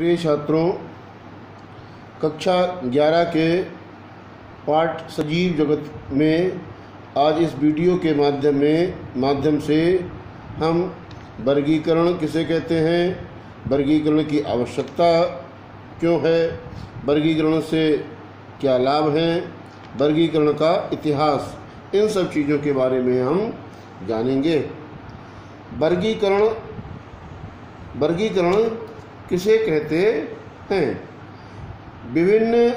प्रिय छात्रों, कक्षा 11 के पाठ सजीव जगत में आज इस वीडियो के माध्यम में, माध्यम से हम वर्गीकरण किसे कहते हैं, वर्गीकरण की आवश्यकता क्यों है, वर्गीकरण से क्या लाभ हैं, वर्गीकरण का इतिहास, इन सब चीज़ों के बारे में हम जानेंगे। वर्गीकरण वर्गीकरण किसे कहते हैं? विभिन्न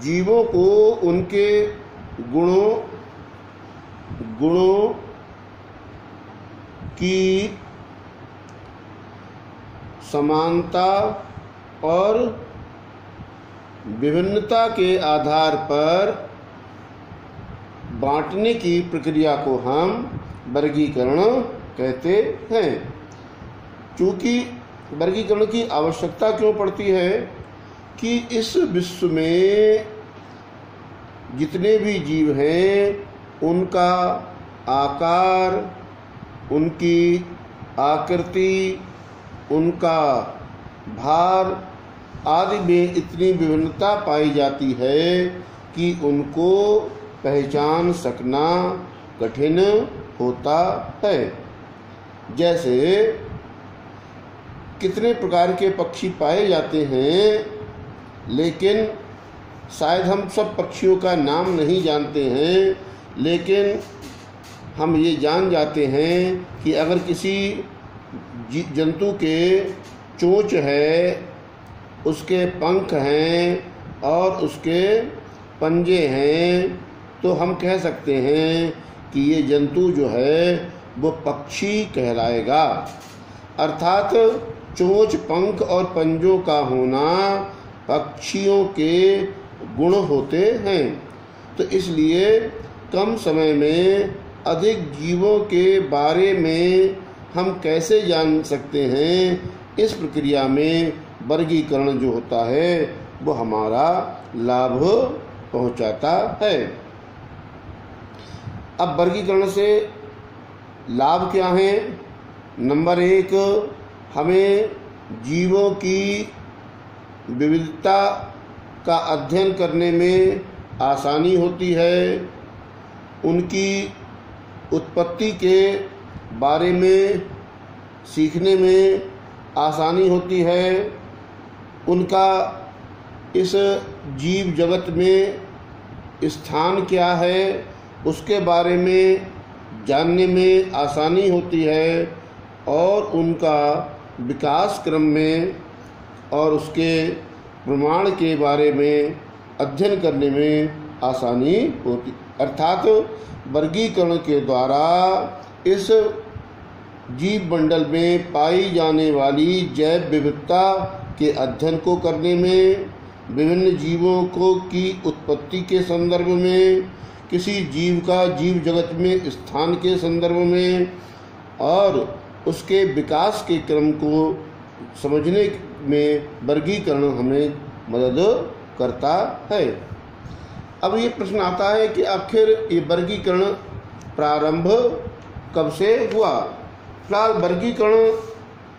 जीवों को उनके गुणों गुणों की समानता और विभिन्नता के आधार पर बांटने की प्रक्रिया को हम वर्गीकरण कहते हैं। चूँकि वर्गीकरण की आवश्यकता क्यों पड़ती है कि इस विश्व में जितने भी जीव हैं, उनका आकार, उनकी आकृति, उनका भार आदि में इतनी विभिन्नता पाई जाती है कि उनको पहचान सकना कठिन होता है। जैसे कितने प्रकार के पक्षी पाए जाते हैं, लेकिन शायद हम सब पक्षियों का नाम नहीं जानते हैं, लेकिन हम ये जान जाते हैं कि अगर किसी जंतु के चोंच है, उसके पंख हैं और उसके पंजे हैं तो हम कह सकते हैं कि ये जंतु जो है, वो पक्षी कहलाएगा। अर्थात चोंच पंख और पंजों का होना पक्षियों के गुण होते हैं। तो इसलिए कम समय में अधिक जीवों के बारे में हम कैसे जान सकते हैं? इस प्रक्रिया में वर्गीकरण जो होता है, वो हमारा लाभ पहुंचाता है। अब वर्गीकरण से लाभ क्या है? नंबर एक हमें जीवों की विविधता का अध्ययन करने में आसानी होती है, उनकी उत्पत्ति के बारे में सीखने में आसानी होती है। उनका इस जीव जगत में स्थान क्या है, उसके बारे में जानने में आसानी होती है और उनका विकास क्रम में और उसके प्रमाण के बारे में अध्ययन करने में आसानी होती। अर्थात वर्गीकरण के द्वारा इस जीव मंडल में पाई जाने वाली जैव विविधता के अध्ययन को करने में, विभिन्न जीवों को की उत्पत्ति के संदर्भ में, किसी जीव का जीव जगत में स्थान के संदर्भ में और उसके विकास के क्रम को समझने में वर्गीकरण हमें मदद करता है। अब ये प्रश्न आता है कि आखिर ये वर्गीकरण प्रारंभ कब से हुआ? फ़िलहाल वर्गीकरण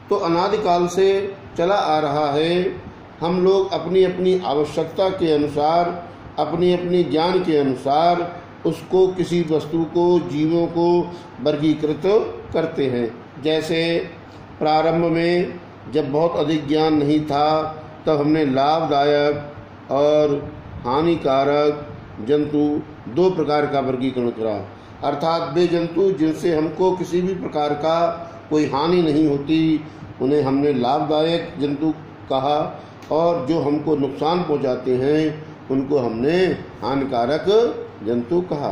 तो अनादिकाल से चला आ रहा है। हम लोग अपनी अपनी आवश्यकता के अनुसार अपनी अपनी ज्ञान के अनुसार उसको किसी वस्तु को, जीवों को वर्गीकृत करते हैं। जैसे प्रारंभ में जब बहुत अधिक ज्ञान नहीं था, तब हमने लाभदायक और हानिकारक जंतु दो प्रकार का वर्गीकरण करा। अर्थात वे जंतु जिनसे हमको किसी भी प्रकार का कोई हानि नहीं होती, उन्हें हमने लाभदायक जंतु कहा और जो हमको नुकसान पहुंचाते हैं, उनको हमने हानिकारक जंतु कहा।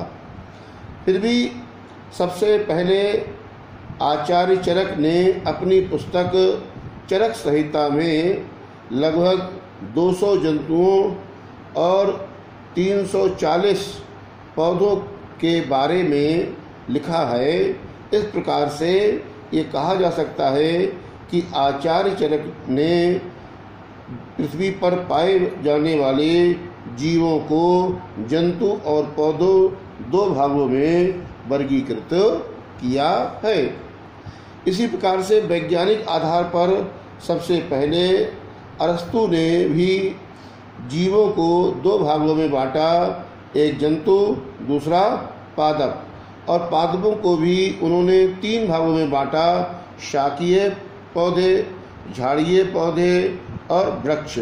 फिर भी सबसे पहले आचार्य चरक ने अपनी पुस्तक चरक संहिता में लगभग 200 जंतुओं और 340 पौधों के बारे में लिखा है। इस प्रकार से ये कहा जा सकता है कि आचार्य चरक ने पृथ्वी पर पाए जाने वाले जीवों को जंतु और पौधों दो भागों में वर्गीकृत किया है। इसी प्रकार से वैज्ञानिक आधार पर सबसे पहले अरस्तु ने भी जीवों को दो भागों में बांटा, एक जंतु, दूसरा पादप। और पादपों को भी उन्होंने तीन भागों में बांटा, शाकीय पौधे, झाड़ीय पौधे और वृक्ष।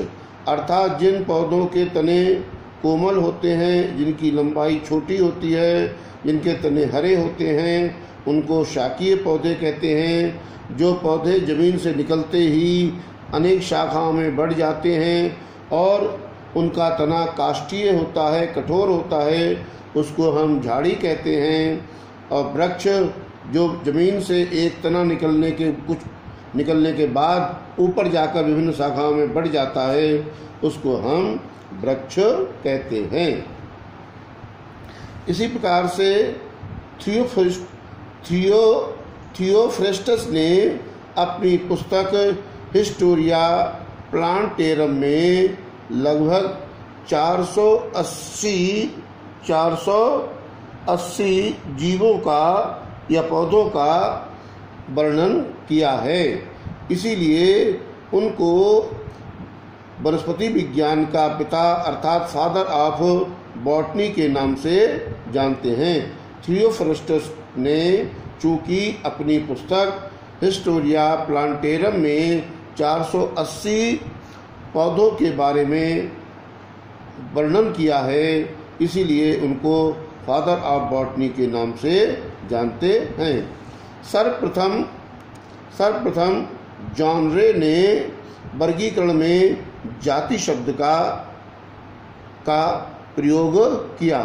अर्थात जिन पौधों के तने कोमल होते हैं, जिनकी लंबाई छोटी होती है, जिनके तने हरे होते हैं उनको शाकीय पौधे कहते हैं, जो पौधे ज़मीन से निकलते ही अनेक शाखाओं में बढ़ जाते हैं और उनका तना काष्ठीय होता है, कठोर होता है, उसको हम झाड़ी कहते हैं। और वृक्ष जो ज़मीन से एक तना निकलने के कुछ, निकलने के बाद ऊपर जाकर विभिन्न शाखाओं में बढ़ जाता है, उसको हम वृक्ष कहते हैं। इसी प्रकार से थियोफ्रिस्ट थियो थियोफ्रेस्टस ने अपनी पुस्तक हिस्टोरिया प्लांटेरम में लगभग 480 480 जीवों का या पौधों का वर्णन किया है। इसीलिए उनको वनस्पति विज्ञान का पिता अर्थात फादर ऑफ़ बॉटनी के नाम से जानते हैं। थियोफ्रस्टस ने चूँकि अपनी पुस्तक हिस्टोरिया प्लांटेरम में 480 पौधों के बारे में वर्णन किया है, इसीलिए उनको फादर ऑफ़ बॉटनी के नाम से जानते हैं। सर्वप्रथम सर्वप्रथम जॉनरे ने वर्गीकरण में जाति शब्द का का प्रयोग किया।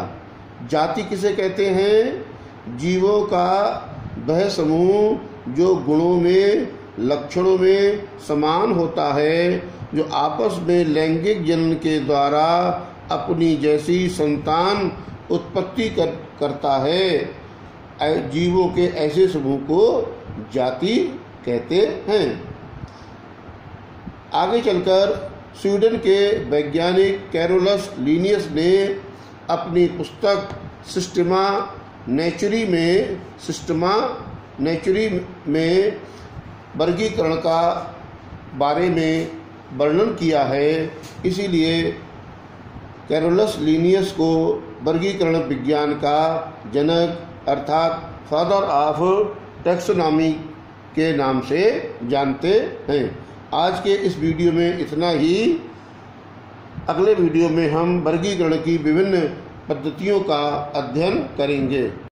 जाति किसे कहते हैं? जीवों का वह समूह जो गुणों में लक्षणों में समान होता है जो आपस में लैंगिक जन्म के द्वारा अपनी जैसी संतान उत्पत्ति कर, करता है जीवों के ऐसे समूह को जाति कहते हैं। आगे चलकर स्वीडन के वैज्ञानिक कैरोलस लीनियस ने अपनी पुस्तक सिस्टमा नेचुरी में सिस्टमा, नेचुरी में वर्गीकरण का बारे में वर्णन किया है, इसीलिए कैरोलस लीनियस को वर्गीकरण विज्ञान का जनक अर्थात फादर ऑफ़ टेक्सोनॉमी के नाम से जानते हैं। आज के इस वीडियो में इतना ही। अगले वीडियो में हम वर्गीकरण की विभिन्न पद्धतियों का अध्ययन करेंगे।